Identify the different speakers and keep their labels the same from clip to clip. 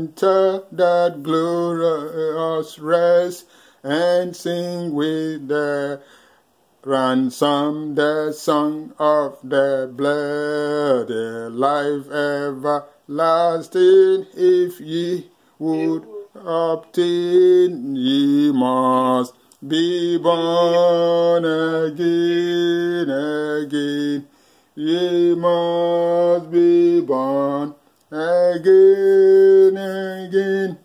Speaker 1: enter that glorious rest and sing with the ransom the song of the blood, the life everlasting. If ye would obtain, ye must be born again, again. Ye must be born again, again.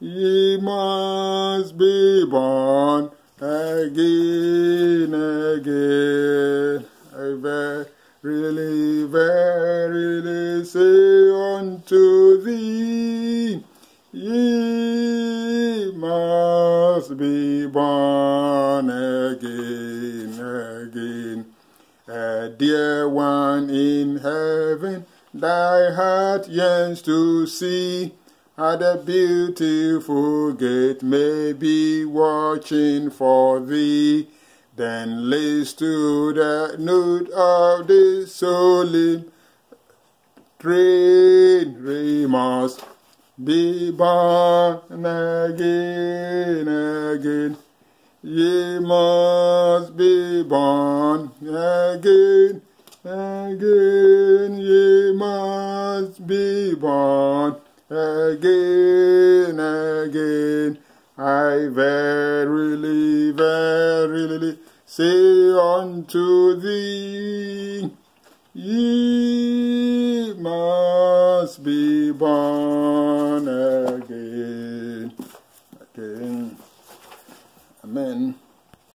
Speaker 1: Ye must be born again, again. I verily, verily say unto thee, ye must be born again, again. A dear one in heaven, thy heart yearns to see how the beautiful gate may be watching for thee. Then list to the note of the solemn train, we must be born again, again. Ye must be born again, again. Ye be born again, again. I verily, verily say unto thee, ye must be born again. Again. Amen.